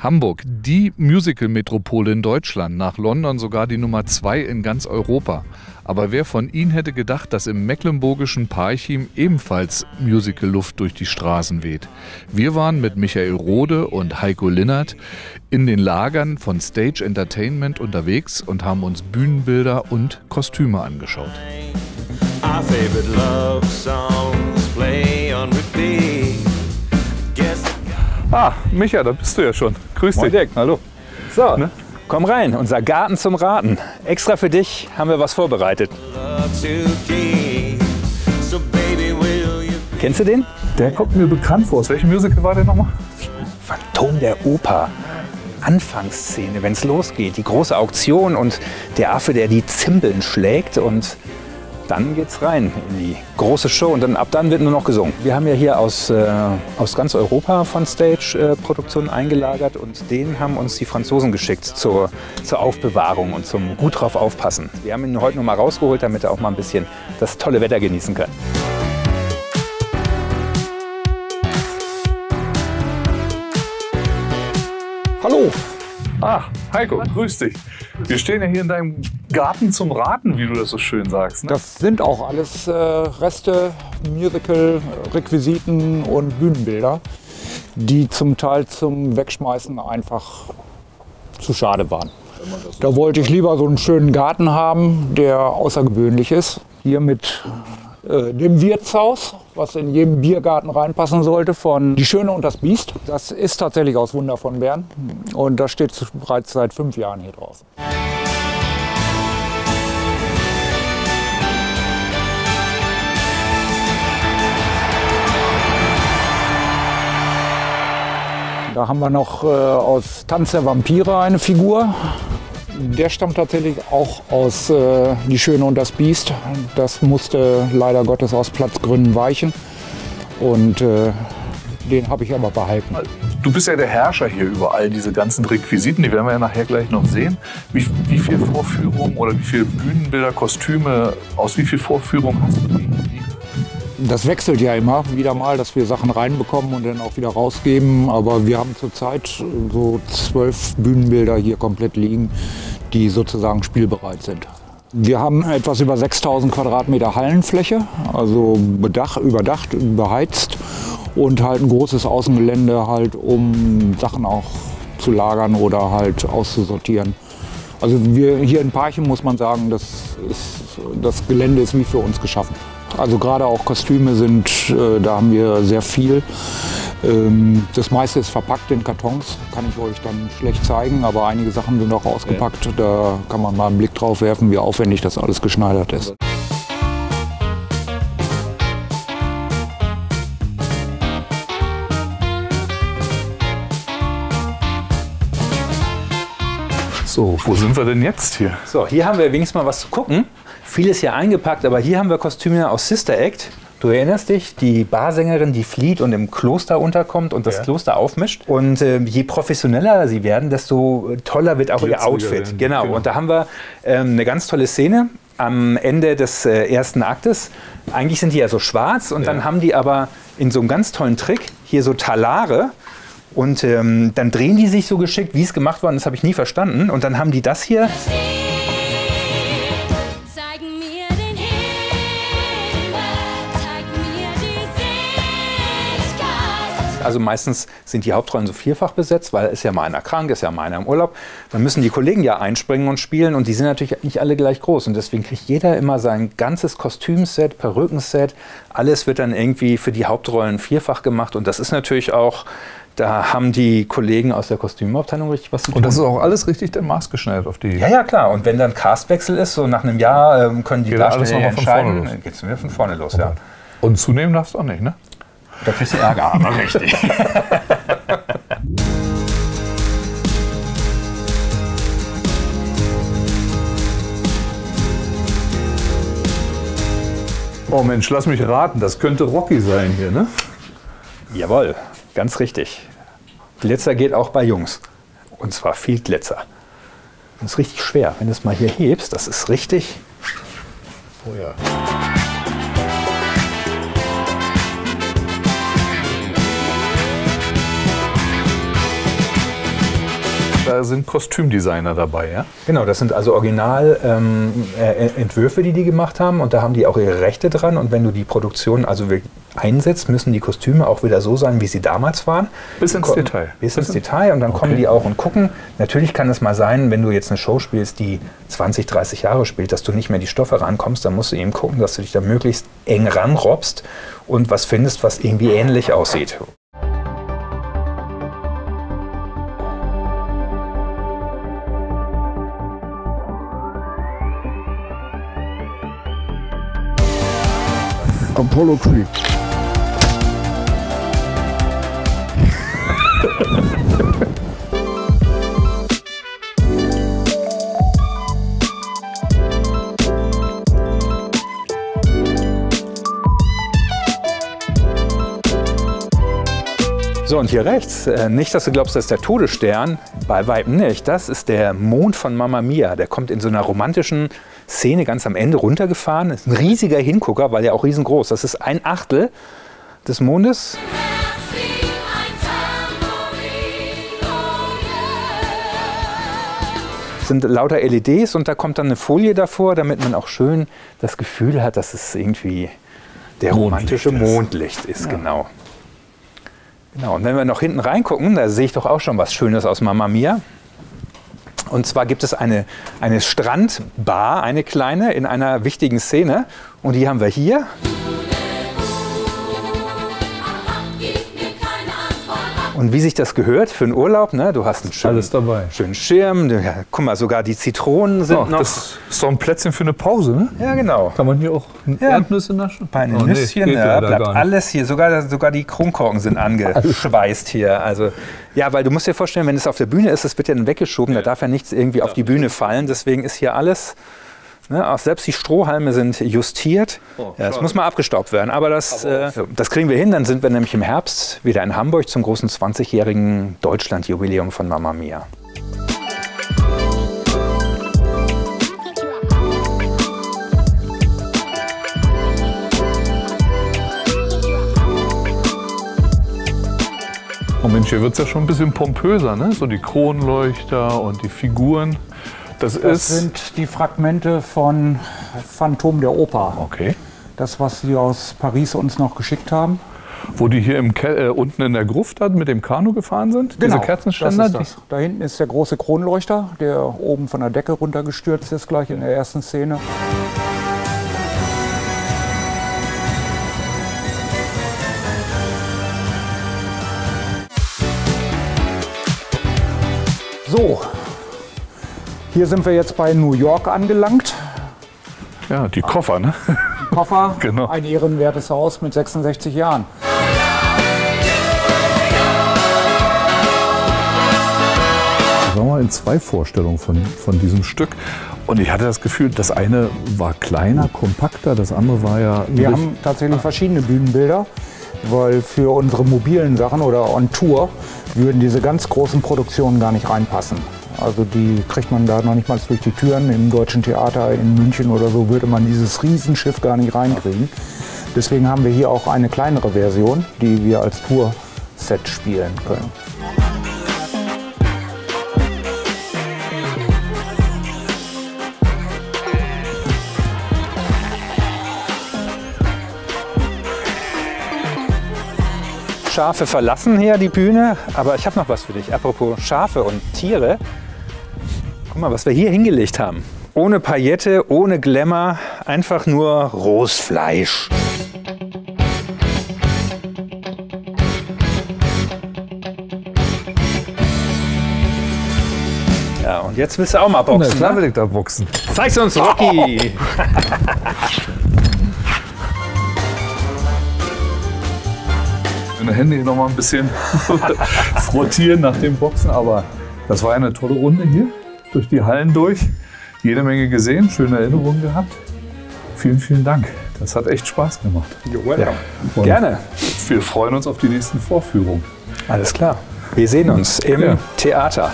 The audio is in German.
Hamburg, die Musical-Metropole in Deutschland, nach London sogar die Nummer zwei in ganz Europa. Aber wer von Ihnen hätte gedacht, dass im mecklenburgischen Parchim ebenfalls Musical-Luft durch die Straßen weht? Wir waren mit Michael Rode und Heiko Linnert in den Lagern von Stage Entertainment unterwegs und haben uns Bühnenbilder und Kostüme angeschaut. Our favorite love songs play on repeat. Ah, Micha, da bist du ja schon. Grüß Moin dich. Dirk, hallo. So, ne? komm rein, unser Garten zum Raten. Extra für dich haben wir was vorbereitet. Kennst du den? Der kommt mir bekannt vor. Aus welchem Musical war der nochmal? Phantom der Oper. Anfangsszene, wenn es losgeht, die große Auktion und der Affe, der die Zimbeln schlägt und dann geht's rein in die große Show und dann ab dann wird nur noch gesungen. Wir haben ja hier aus, äh, aus ganz Europa von Stage-Produktionen äh, eingelagert und den haben uns die Franzosen geschickt zur, zur Aufbewahrung und zum gut drauf aufpassen. Wir haben ihn heute noch mal rausgeholt, damit er auch mal ein bisschen das tolle Wetter genießen kann. Hallo. Ah, Heiko, grüß dich. Wir stehen ja hier in deinem Garten zum Raten, wie du das so schön sagst. Ne? Das sind auch alles äh, Reste, Musical, Requisiten und Bühnenbilder, die zum Teil zum Wegschmeißen einfach zu schade waren. Da wollte ich lieber so einen schönen Garten haben, der außergewöhnlich ist. Hier mit äh, dem Wirtshaus, was in jedem Biergarten reinpassen sollte, von Die Schöne und das Biest. Das ist tatsächlich aus Wunder von Bern und das steht bereits seit fünf Jahren hier draußen. Da haben wir noch äh, aus Tanz der Vampire eine Figur. Der stammt tatsächlich auch aus äh, Die Schöne und das Biest. Das musste leider Gottes aus Platzgründen weichen. Und äh, den habe ich aber behalten. Du bist ja der Herrscher hier über all diese ganzen Requisiten, die werden wir ja nachher gleich noch sehen. Wie, wie viele Vorführungen oder wie viele Bühnenbilder, Kostüme, aus wie viel Vorführungen hast du die? Das wechselt ja immer wieder mal, dass wir Sachen reinbekommen und dann auch wieder rausgeben. Aber wir haben zurzeit so zwölf Bühnenbilder hier komplett liegen, die sozusagen spielbereit sind. Wir haben etwas über 6000 Quadratmeter Hallenfläche, also bedach, überdacht, beheizt und halt ein großes Außengelände, halt, um Sachen auch zu lagern oder halt auszusortieren. Also wir hier in Parchim muss man sagen, das, ist, das Gelände ist wie für uns geschaffen. Also gerade auch Kostüme sind, äh, da haben wir sehr viel. Ähm, das meiste ist verpackt in Kartons, kann ich euch dann schlecht zeigen, aber einige Sachen sind auch ausgepackt. Da kann man mal einen Blick drauf werfen, wie aufwendig das alles geschneidert ist. So, wo sind wir denn jetzt hier? So, hier haben wir wenigstens mal was zu gucken. Vieles hier eingepackt, aber hier haben wir Kostüme aus Sister Act. Du erinnerst dich, die Barsängerin, die flieht und im Kloster unterkommt und das ja. Kloster aufmischt. Und äh, je professioneller sie werden, desto toller wird auch ihr Outfit. Genau. genau. Und da haben wir ähm, eine ganz tolle Szene am Ende des äh, ersten Aktes. Eigentlich sind die ja so schwarz und ja. dann haben die aber in so einem ganz tollen Trick hier so Talare. Und ähm, dann drehen die sich so geschickt, wie es gemacht worden ist, habe ich nie verstanden. Und dann haben die das hier. Also meistens sind die Hauptrollen so vierfach besetzt, weil ist ja mal einer krank, ist ja mal einer im Urlaub. Dann müssen die Kollegen ja einspringen und spielen und die sind natürlich nicht alle gleich groß. Und deswegen kriegt jeder immer sein ganzes Kostümset, Perückenset. Alles wird dann irgendwie für die Hauptrollen vierfach gemacht. Und das ist natürlich auch da haben die Kollegen aus der Kostümabteilung richtig was zu tun. Und das ist auch alles richtig dann maßgeschneidert auf die. Ja, ja, klar. Und wenn dann Castwechsel ist, so nach einem Jahr ähm, können die Darsteller entscheiden, dann geht es wieder von vorne los. Okay. Ja. Und zunehmen darfst du auch nicht, ne? Da kriegst du Ärger, aber richtig. Oh Mensch, lass mich raten, das könnte Rocky sein hier, ne? Jawohl, ganz richtig. Glitzer geht auch bei Jungs. Und zwar viel Glitzer. Das ist richtig schwer. Wenn du es mal hier hebst, das ist richtig. Oh ja. Da sind Kostümdesigner dabei, ja? Genau, das sind also Originalentwürfe, ähm, die die gemacht haben und da haben die auch ihre Rechte dran und wenn du die Produktion also einsetzt, müssen die Kostüme auch wieder so sein, wie sie damals waren. Bis ins Detail. Bis ins Detail und dann okay. kommen die auch und gucken. Natürlich kann es mal sein, wenn du jetzt eine Show spielst, die 20, 30 Jahre spielt, dass du nicht mehr die Stoffe rankommst, dann musst du eben gucken, dass du dich da möglichst eng ranrobst und was findest, was irgendwie ähnlich aussieht. Apollo Creek. So, und hier rechts, äh, nicht, dass du glaubst, das ist der Todesstern, bei Weitem nicht. Das ist der Mond von Mamma Mia. Der kommt in so einer romantischen Szene ganz am Ende runtergefahren. Ist ein riesiger Hingucker, weil der auch riesengroß. Das ist ein Achtel des Mondes. sind lauter LEDs und da kommt dann eine Folie davor, damit man auch schön das Gefühl hat, dass es irgendwie der romantische Mondlicht ist, ja. genau. Genau, und wenn wir noch hinten reingucken, da sehe ich doch auch schon was Schönes aus Mamma Mia. Und zwar gibt es eine, eine Strandbar, eine kleine, in einer wichtigen Szene. Und die haben wir hier. Und wie sich das gehört für einen Urlaub, ne? du hast einen schönen, Alles dabei. schönen Schirm, ja, guck mal, sogar die Zitronen sind oh, noch. Das ist doch ein Plätzchen für eine Pause, ne? Ja, genau. Kann man hier auch ja. Erdnüsse naschen? Bei den oh, Nüsschen, nee, ja, bleibt alles hier, sogar, sogar die Kronkorken sind angeschweißt hier. Also, ja, weil du musst dir vorstellen, wenn es auf der Bühne ist, das wird ja dann weggeschoben, da darf ja nichts irgendwie auf die Bühne fallen, deswegen ist hier alles Ne, auch selbst die Strohhalme sind justiert. Oh, ja, das muss mal abgestaubt werden. Aber das, Aber äh, das kriegen wir hin. Dann sind wir nämlich im Herbst wieder in Hamburg zum großen 20-jährigen Deutschland-Jubiläum von Mamma Mia. Oh Mensch, hier wird es ja schon ein bisschen pompöser, ne? So die Kronleuchter und die Figuren. Das, das sind die Fragmente von Phantom der Oper. Okay. Das, was Sie aus Paris uns noch geschickt haben. Wo die hier im Ke äh, unten in der Gruft mit dem Kanu gefahren sind? Genau, diese Kerzenständer? Das das. Da hinten ist der große Kronleuchter, der oben von der Decke runtergestürzt ist, gleich in der ersten Szene. So, hier sind wir jetzt bei New York angelangt. Ja, die Koffer, ne? Die Koffer, genau. ein ehrenwertes Haus mit 66 Jahren. Ich war mal in zwei Vorstellungen von, von diesem Stück. Und ich hatte das Gefühl, das eine war kleiner, kompakter, das andere war ja. Wir haben tatsächlich verschiedene Bühnenbilder, weil für unsere mobilen Sachen oder on Tour würden diese ganz großen Produktionen gar nicht reinpassen. Also die kriegt man da noch nicht mal durch die Türen. Im Deutschen Theater in München oder so würde man dieses Riesenschiff gar nicht reinkriegen. Deswegen haben wir hier auch eine kleinere Version, die wir als Tour-Set spielen können. Schafe verlassen hier die Bühne, aber ich habe noch was für dich. Apropos Schafe und Tiere. Guck mal, was wir hier hingelegt haben. Ohne Paillette, ohne Glamour, einfach nur rohes Fleisch. Ja, und jetzt willst du auch mal boxen. Na, klar will ich da boxen. Zeig's uns, Rocky! Meine Hände hier noch mal ein bisschen frottieren nach dem Boxen, aber das war eine tolle Runde hier durch die Hallen durch. Jede Menge gesehen, schöne Erinnerungen gehabt. Vielen, vielen Dank. Das hat echt Spaß gemacht. Ja. Gerne. Wir freuen uns auf die nächsten Vorführungen. Alles klar. Wir sehen uns im ja. Theater.